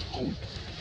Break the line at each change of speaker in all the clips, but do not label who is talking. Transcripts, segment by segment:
Falcão.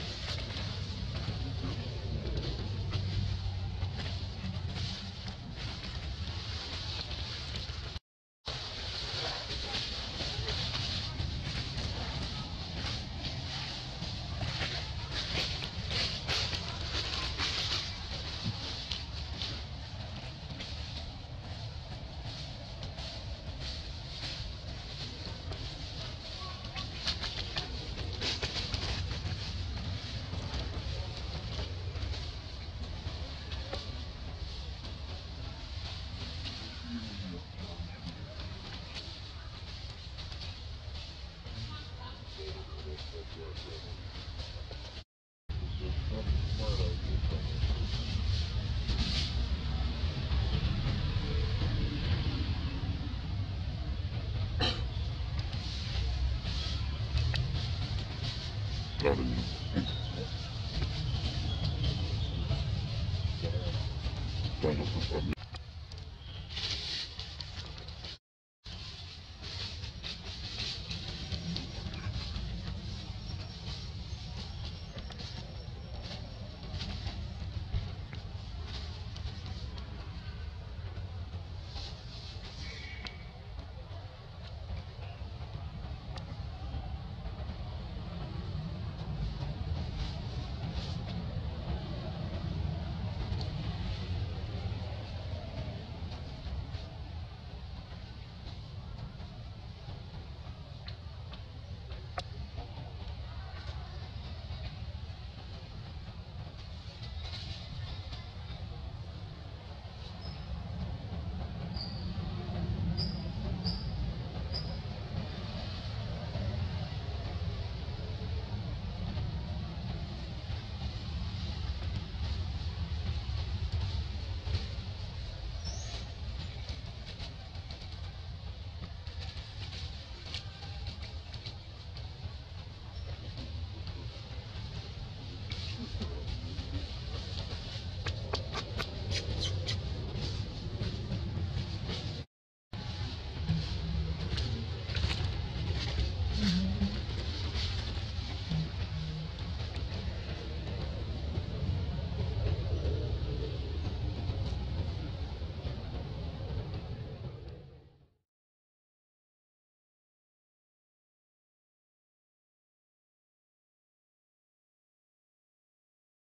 Tá na sua.